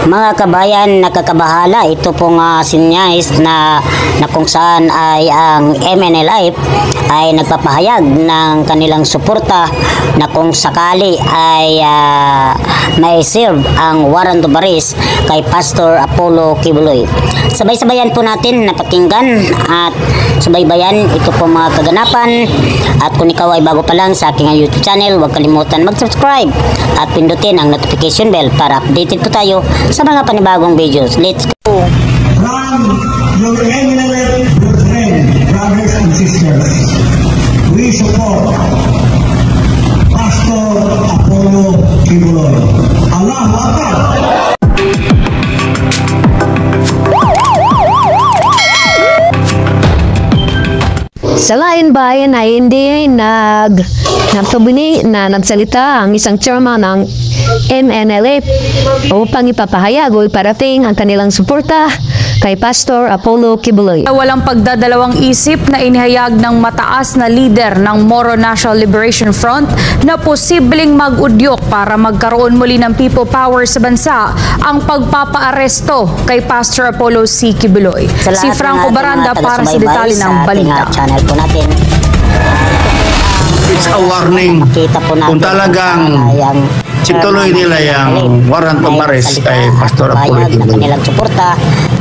Mga kabayan, nakakabahala. Ito pong uh, sinyais na, na kung saan ay ang MNLF ay nagpapahayag ng kanilang suporta na kung sakali ay ah, may serve ang warrant of arrest kay Pastor Apollo Kibuloy. Sabay-sabayan po natin na pakinggan at subaybayan ito po mga kaganapan at kung ikaw ay bago pa lang sa aking YouTube channel, huwag kalimutan mag-subscribe at pindutin ang notification bell para updated po tayo sa mga panibagong videos. Let's go! from your eminent brethren, brothers and sisters. We support Pastor Apollo Kibuloy. Allahu Akbar! Sa lain bayan ay hindi nag nagtubini na nagsalita ang isang chairman ng MNLF upang ipapahayag o iparating ang kanilang suporta kay Pastor Apollo Kibuloy. Walang pagdadalawang isip na inihayag ng mataas na leader ng Moro National Liberation Front na posibleng mag-udyok para magkaroon muli ng people power sa bansa ang pagpapaaresto kay Pastor Apollo C. Kibuloy. Si Franco Baranda para sa detalye ng balita. channel po natin. It's a warning kung talagang ay ang situloy nila yung warrant of arrest kay Pastor Apollo Bayag na Kibuloy. kanilang suporta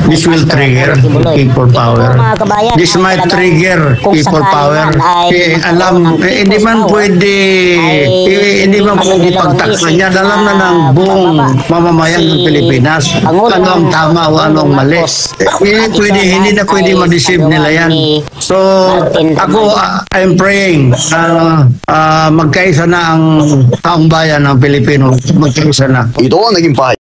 This will Pastor trigger Apollo Kibuloy. people Ito po, power. mga kabayan, This ay might talagang trigger kung people sakali power. man ay Eh, magkaroon alam, ng eh, hindi people's man power, pwede, ay eh, pwede magdadalawang pagtaksa yan. Alam na ng buong mamamayan ng Pilipinas. Ano ang tama o ano ang mali. Eh, ito pwede, hindi na pwede ma-deceive nila yan. So, ako, ah, I'm praying uh, uh, magkaisa na ang taong bayan ng Pilipino. Magkaisa na. Ito ang naging pahay